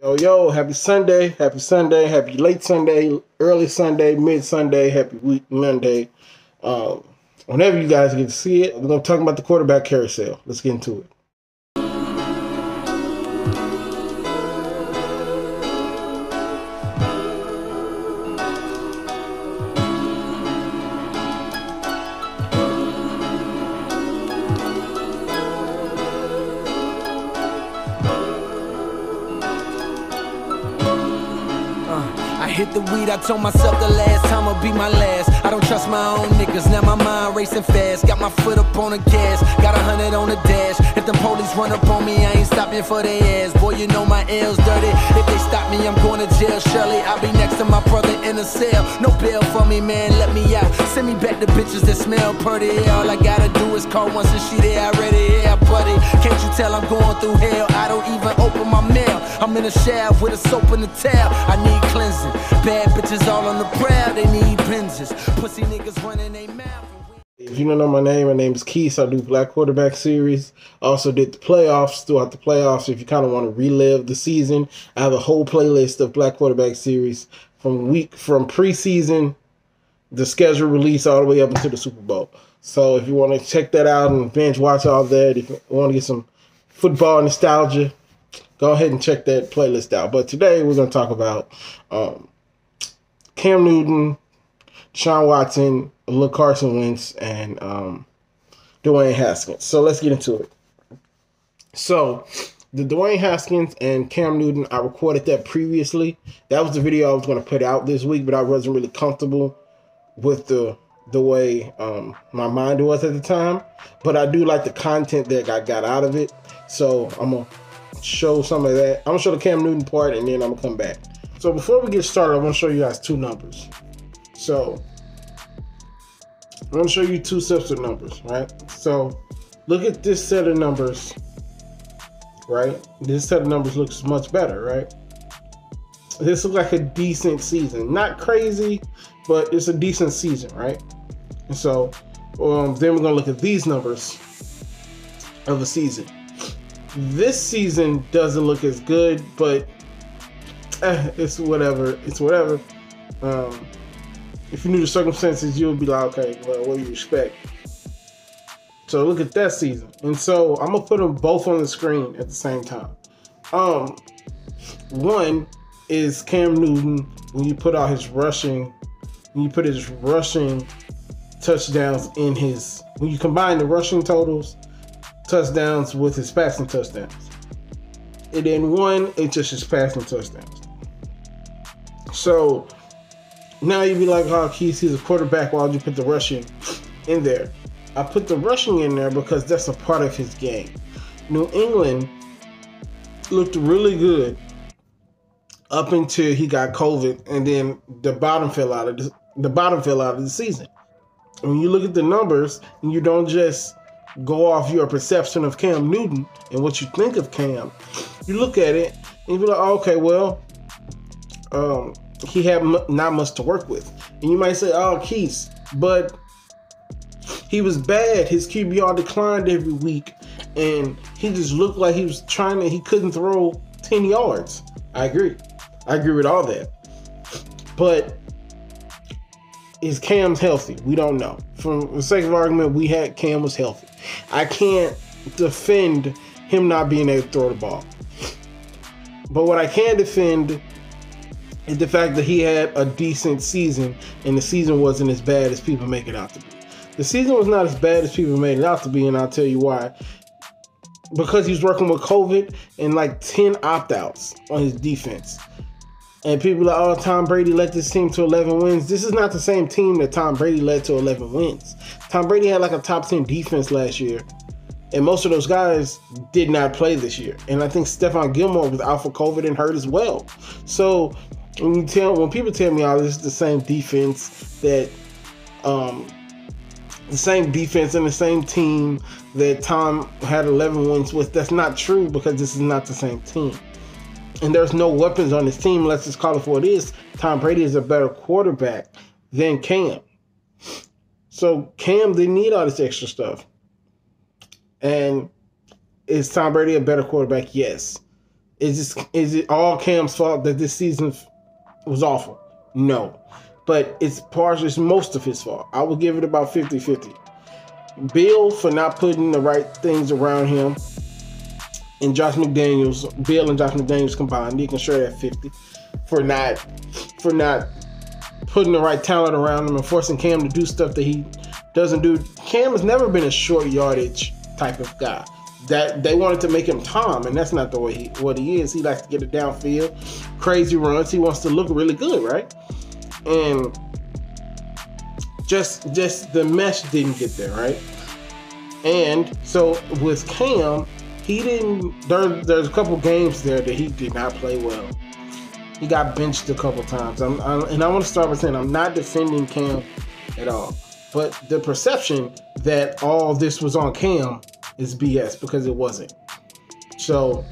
Yo, yo, happy Sunday, happy Sunday, happy late Sunday, early Sunday, mid Sunday, happy week Monday. Um, whenever you guys get to see it, we're going to talk about the quarterback carousel. Let's get into it. Weed, I told myself the last time will be my last. I don't trust my own niggas, now my mind racing fast. Got my foot up on the gas, got a hundred on the dash. If the police run up on me, I ain't stopping for their ass. Boy, you know my L's dirty. If they stop me, I'm going to jail. Surely I'll be next to my brother in a cell. No bail for me, man, let me out. Send me back to bitches that smell pretty. All I gotta do is call once and she there already. Yeah, buddy. Can't you tell I'm going through hell? I don't even open my mail. I'm in a shower with a soap and a towel. I need cleansing. Bad bitches all on the prowl, they need Benzes. Pussy niggas running they mouth. If you don't know my name, my name is Keith. I do Black Quarterback Series. Also did the playoffs throughout the playoffs. If you kind of want to relive the season, I have a whole playlist of Black Quarterback Series from week from preseason, the schedule release all the way up into the Super Bowl. So if you want to check that out and binge watch all that, if you want to get some football nostalgia, go ahead and check that playlist out. But today we're going to talk about um, Cam Newton, Sean Watson, Lil Carson Wentz, and um, Dwayne Haskins. So let's get into it. So the Dwayne Haskins and Cam Newton, I recorded that previously. That was the video I was going to put out this week, but I wasn't really comfortable with the the way um, my mind was at the time. But I do like the content that I got out of it. So I'm gonna show some of that. I'm gonna show the Cam Newton part, and then I'm gonna come back. So before we get started, I want to show you guys two numbers. So I'm to show you two sets of numbers, right? So look at this set of numbers, right? This set of numbers looks much better, right? This looks like a decent season. Not crazy, but it's a decent season, right? And so um, then we're going to look at these numbers of the season. This season doesn't look as good, but eh, it's whatever. It's whatever. Um, if you knew the circumstances, you would be like, okay, well, what do you expect? So look at that season. And so I'm gonna put them both on the screen at the same time. Um, one is Cam Newton when you put out his rushing, when you put his rushing touchdowns in his when you combine the rushing totals, touchdowns with his passing touchdowns. And then one, it's just his passing touchdowns. So now you'd be like, oh, Keith, he's a quarterback. Why would you put the rushing in there? I put the rushing in there because that's a part of his game. New England looked really good up until he got COVID, and then the bottom fell out of the, the bottom fell out of the season. When you look at the numbers, and you don't just go off your perception of Cam Newton and what you think of Cam, you look at it and you be like, oh, okay, well, um, he had m- not much to work with. And you might say, oh, Keith, but he was bad. His QBR declined every week, and he just looked like he was trying to, he couldn't throw 10 yards. I agree. I agree with all that. But is Cam's healthy? We don't know. From the sake of argument, we had Cam was healthy. I can't defend him not being able to throw the ball. But what I can defend is the fact that he had a decent season and the season wasn't as bad as people make it out to be. The season was not as bad as people made it out to be, and I'll tell you why. Because he's working with COVID and like 10 opt outs on his defense. And people are like, oh, Tom Brady led this team to 11 wins. This is not the same team that Tom Brady led to 11 wins. Tom Brady had like a top 10 defense last year. And most of those guys did not play this year. And I think Stephon Gilmore was out for COVID and hurt as well. So when you tell when people tell me, oh, this is the same defense that um the same defense and the same team that Tom had 11 wins with, that's not true because this is not the same team. And there's no weapons on his team. Let's just call it for it is. Tom Brady is a better quarterback than Cam. So Cam didn't need all this extra stuff. And is Tom Brady a better quarterback? Yes. Is this, is it all Cam's fault that this season was awful? No. But it's partially it's most of his fault. I would give it about 50-50. Bill for not putting the right things around him. And Josh McDaniels, Bill and Josh McDaniels combined, you can share that 50 for not for not putting the right talent around him and forcing Cam to do stuff that he doesn't do. Cam has never been a short yardage type of guy. That they wanted to make him Tom, and that's not the way he what he is. He likes to get it downfield, crazy runs. He wants to look really good, right? And just just the mesh didn't get there, right? And so with Cam, he didn't. There, there's a couple games there that he did not play well. He got benched a couple times. I'm, I'm, and I want to start by saying I'm not defending Cam at all, but the perception that all this was on Cam is BS because it wasn't. So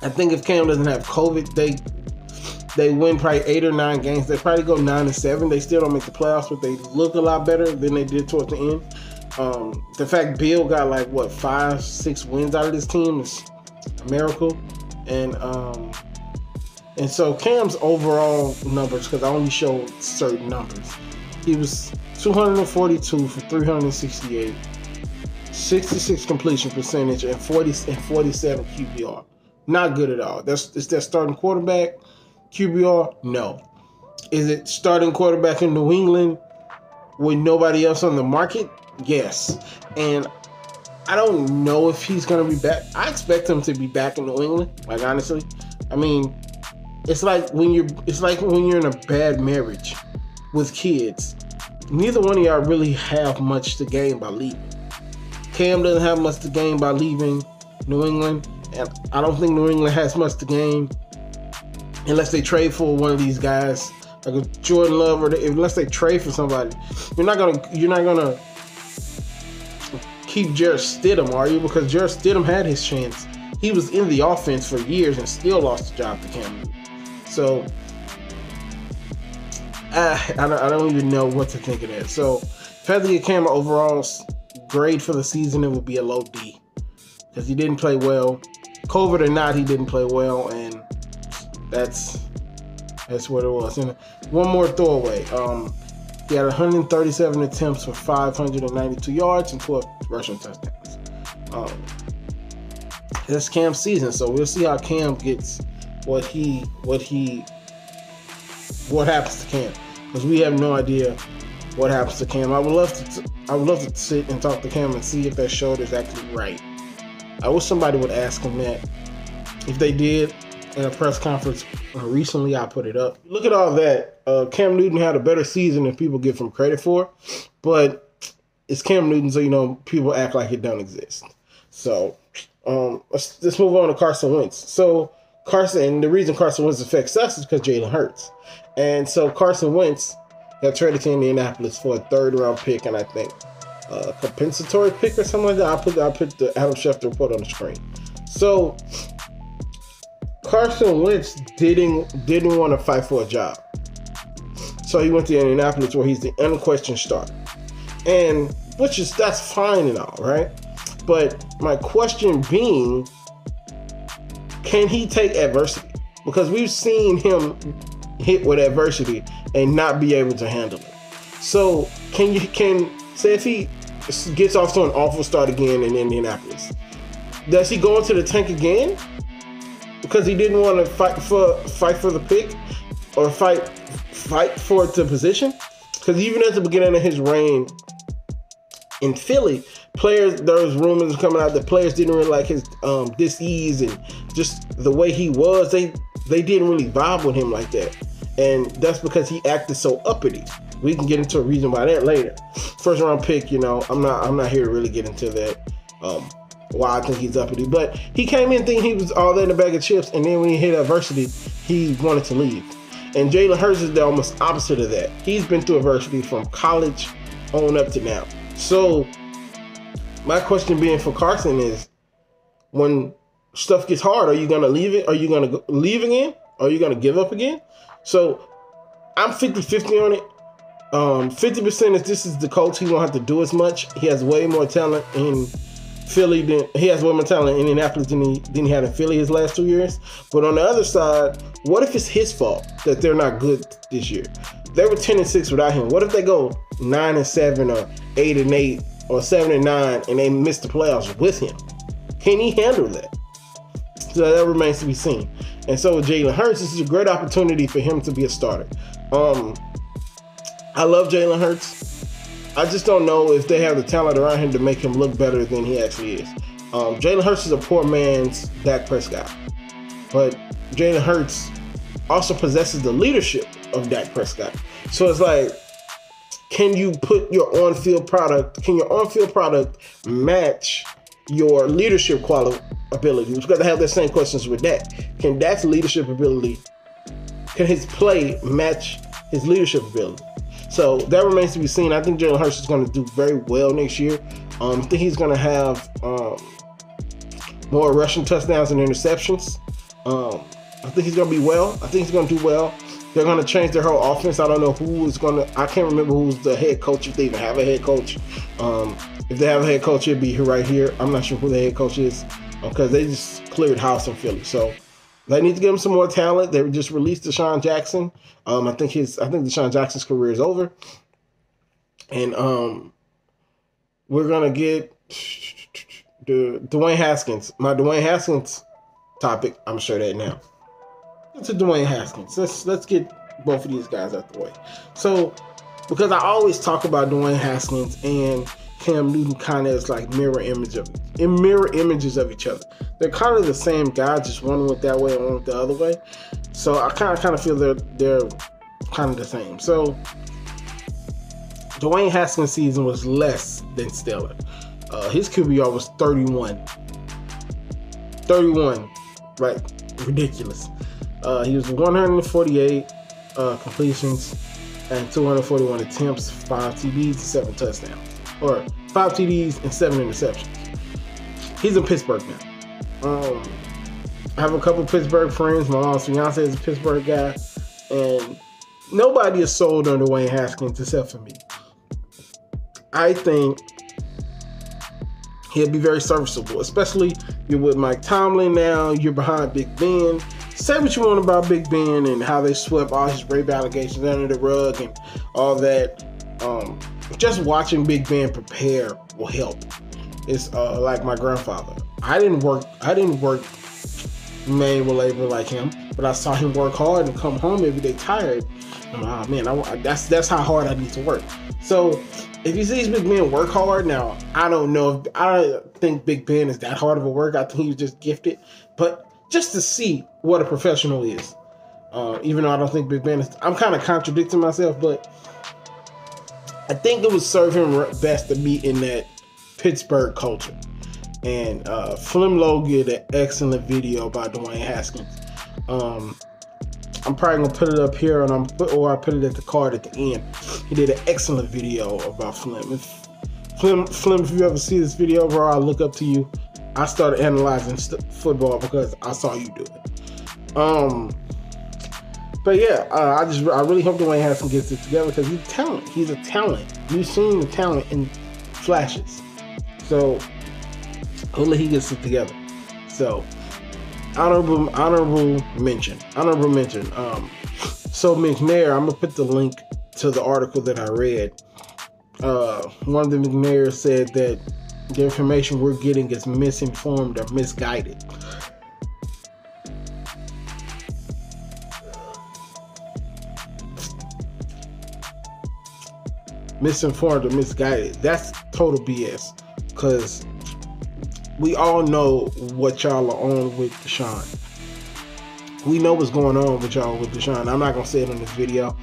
I think if Cam doesn't have COVID, they they win probably eight or nine games. They probably go nine and seven. They still don't make the playoffs, but they look a lot better than they did towards the end. Um, the fact Bill got like what five, six wins out of this team is a miracle, and um, and so Cam's overall numbers, because I only showed certain numbers, he was 242 for 368, 66 completion percentage, and 40 and 47 QBR. Not good at all. That's is that starting quarterback QBR? No. Is it starting quarterback in New England with nobody else on the market? Yes. And I don't know if he's going to be back. I expect him to be back in New England. Like honestly, I mean, it's like when you're it's like when you're in a bad marriage with kids. Neither one of y'all really have much to gain by leaving. Cam doesn't have much to gain by leaving New England, and I don't think New England has much to gain unless they trade for one of these guys like a Jordan Love or the, unless they trade for somebody. You're not gonna you're not gonna keep Jarrett Stidham, are you? Because Jarrett Stidham had his chance. He was in the offense for years and still lost the job to Cam. So I, I don't even know what to think of that. So if I had to get Cam overall grade for the season, it would be a low D because he didn't play well. COVID or not, he didn't play well, and that's that's what it was. And one more throwaway. Um, he had 137 attempts for 592 yards and 12 rushing touchdowns. Um, that's Cam's season, so we'll see how Cam gets what he what he what happens to Cam because we have no idea what happens to Cam. I would love to I would love to sit and talk to Cam and see if that shoulder is actually right. I wish somebody would ask him that. If they did in a press conference recently, I put it up. Look at all that. Uh, Cam Newton had a better season than people give him credit for, but it's Cam Newton, so you know people act like it don't exist. So um, let's let's move on to Carson Wentz. So Carson, the reason Carson Wentz affects us is because Jalen Hurts, and so Carson Wentz got traded to Indianapolis for a third round pick, and I think a compensatory pick or something like that. I put I put the Adam Schefter report on the screen. So Carson Wentz didn't didn't want to fight for a job, so he went to Indianapolis where he's the unquestioned starter, and which is that's fine and all, right? But my question being can he take adversity? Because we've seen him hit with adversity and not be able to handle it. So can you can say if he gets off to an awful start again in Indianapolis, does he go into the tank again? Because he didn't want to fight for fight for the pick or fight fight for the position. Because even at the beginning of his reign in Philly, players there was rumors coming out that players didn't really like his um disease and just the way he was they they didn't really vibe with him like that. And that's because he acted so uppity. We can get into a reason why that later. First round pick you know i'm not i'm not here to really get into that um why i think he's uppity. But he came in thinking he was all that in a bag of chips and then when he hit adversity he wanted to leave and Jalen Hurts is the almost opposite of that. He's been through adversity from college on up to now. So my question being for Carson is when stuff gets hard, are you going to leave it? Are you going to leave again? Are you going to give up again? So I'm 50 50 on it. Um, 50% is this is the coach. He won't have to do as much. He has way more talent in Philly didn't. He has more talent in Indianapolis than he than he had in Philly his last two years. But on the other side, what if it's his fault that they're not good this year? They were ten and six without him. What if they go nine and seven or eight and eight or seven and nine and they miss the playoffs with him? Can he handle that? So that remains to be seen. And so with Jalen Hurts, this is a great opportunity for him to be a starter. Um, I love Jalen Hurts. I just don't know if they have the talent around him to make him look better than he actually is. Um, Jalen Hurts is a poor man's Dak Prescott, but Jalen Hurts also possesses the leadership of Dak Prescott. So it's like, can you put your on-field product? Can your on-field product match your leadership quality ability? We've got to have the same questions with Dak. Can Dak's leadership ability, can his play match his leadership ability? So that remains to be seen. I think Jalen Hurts is going to do very well next year. Um, I think he's going to have um, more rushing touchdowns and interceptions. Um, I think he's going to be well. I think he's going to do well. They're going to change their whole offense. I don't know who is going to. I can't remember who's the head coach if they even have a head coach. Um, if they have a head coach, it'd be right here. I'm not sure who the head coach is because they just cleared house in Philly. So they need to give him some more talent. They just released DeSean Jackson. Um, I think his I think DeSean Jackson's career is over. And um, we're gonna get the Dwayne Haskins. My Dwayne Haskins topic. I'm sure that now. To Dwayne Haskins. Let's let's get both of these guys out the way. So because I always talk about Dwayne Haskins and Cam Newton kind of is like mirror image of in mirror images of each other. They're kind of the same guy, just one went that way and one went the other way. So I kind of kind of feel they're they're kind of the same. So Dwayne Haskins' season was less than stellar. Uh, his QBR was 31. 31, right? Ridiculous. Uh, he was 148 uh, completions and 241 attempts, five TDs, seven touchdowns or five TDs and seven interceptions. He's in Pittsburgh now. Um, I have a couple Pittsburgh friends. My mom's fiance is a Pittsburgh guy, and nobody is sold on Dwayne Haskins except for me. I think he'll be very serviceable, especially you're with Mike Tomlin now. You're behind Big Ben. Say what you want about Big Ben and how they swept all his rape allegations under the rug and all that. Um, just watching Big Ben prepare will help. It's uh, like my grandfather. I didn't work. I didn't work manual labor like him, but I saw him work hard and come home every day tired. oh man, I, that's that's how hard I need to work. So if he sees Big Ben work hard, now I don't know. If, I don't think Big Ben is that hard of a work. I think he's just gifted, but just to see what a professional is. Uh, even though I don't think Big Ben is, I'm kind of contradicting myself, but I think it would serve him best to be in that Pittsburgh culture. And uh, Flim Low did an excellent video about Dwayne Haskins. Um, I'm probably gonna put it up here, and I'm or I put it at the card at the end. He did an excellent video about Flim. If Flim, Flim, if you ever see this video, bro, I look up to you. I started analyzing st- football because I saw you do it. Um, but yeah, uh, I just I really hope Dwayne Haskins gets it together because he's talent. He's a talent. You've seen the talent in flashes. So hopefully he gets it together. So honorable honorable mention. Honorable mention. Um, so McNair, I'm gonna put the link to the article that I read. Uh, one of the McNair said that the information we're getting is misinformed or misguided. Misinformed or misguided. That's total BS. Because we all know what y'all are on with Deshaun. We know what's going on with y'all with Deshaun. I'm not gonna say it on this video,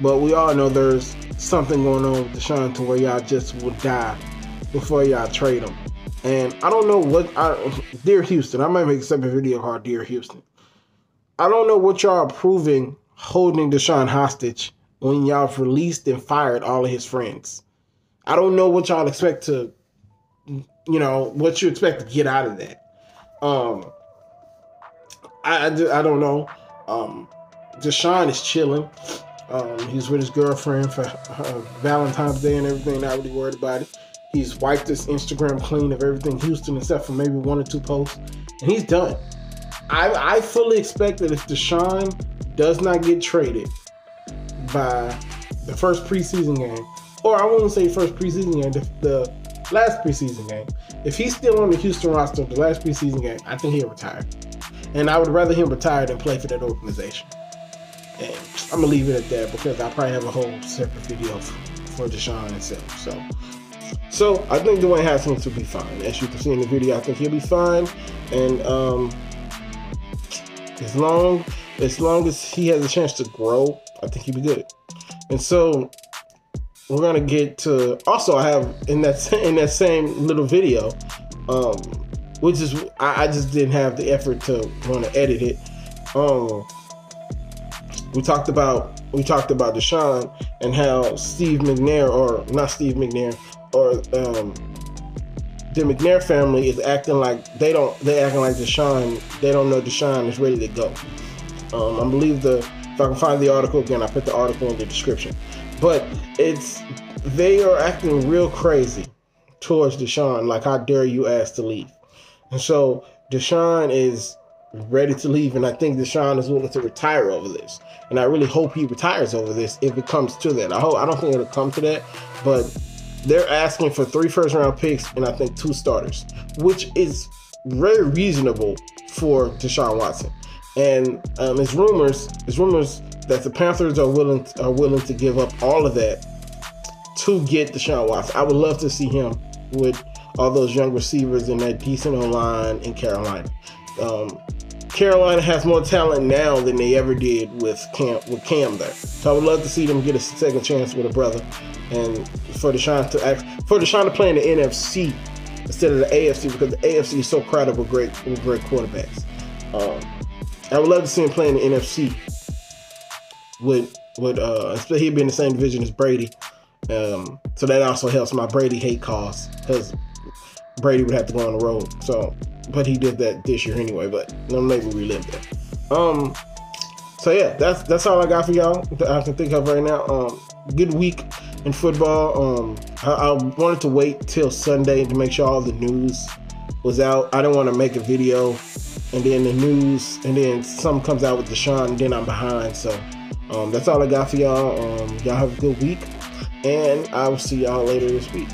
but we all know there's something going on with Deshaun to where y'all just will die before y'all trade him. And I don't know what I dear Houston. I might make a separate video called Dear Houston. I don't know what y'all are proving holding Deshaun hostage when y'all released and fired all of his friends. I don't know what y'all expect to, you know, what you expect to get out of that. Um, I, I, I don't know. Um, Deshaun is chilling. Um, he's with his girlfriend for uh, Valentine's Day and everything. Not really worried about it. He's wiped his Instagram clean of everything Houston except for maybe one or two posts, and he's done. I, I fully expect that if Deshaun does not get traded by the first preseason game, or I won't say first preseason game, the, the last preseason game, if he's still on the Houston roster, the last preseason game, I think he'll retire. And I would rather him retire than play for that organization. And I'm gonna leave it at that because I probably have a whole separate video for, Deshaun himself. So, so I think Dwayne Haskins will be fine. As you can see in the video, I think he'll be fine. And um, as long as long as he has a chance to grow, I think he'd be good. And so we're gonna get to also I have in that in that same little video, um, which is I, I just didn't have the effort to want to edit it. Um, we talked about we talked about Deshaun and how Steve McNair or not Steve McNair or um, the McNair family is acting like they don't they acting like Deshaun they don't know Deshaun is ready to go. Um, I believe the if I can find the article again, I put the article in the description. But it's they are acting real crazy towards Deshaun. Like, how dare you ask to leave? And so Deshaun is ready to leave, and I think Deshaun is willing to retire over this. And I really hope he retires over this if it comes to that. I hope I don't think it'll come to that, but they're asking for three first round picks and I think two starters, which is very reasonable for Deshaun Watson. And um, it's rumors, it's rumors that the Panthers are willing are willing to give up all of that to get Deshaun Watson. I would love to see him with all those young receivers in that decent line in Carolina. Um, Carolina has more talent now than they ever did with Cam with Cam there. So I would love to see them get a second chance with a brother, and for Deshaun to act for Deshaun to play in the NFC instead of the AFC because the AFC is so crowded with great with great quarterbacks. Um, I would love to see him play in the NFC with with uh he'd be in the same division as Brady. Um, so that also helps my Brady hate cause because Brady would have to go on the road. So, but he did that this year anyway. But maybe we live there. Um, so yeah, that's that's all I got for y'all that I can think of right now. Um, good week in football. Um, I, I wanted to wait till Sunday to make sure all the news was out. I didn't want to make a video and then the news and then something comes out with Deshaun and then I'm behind. So um, that's all I got for y'all. Um, y'all have a good week, and I will see y'all later this week.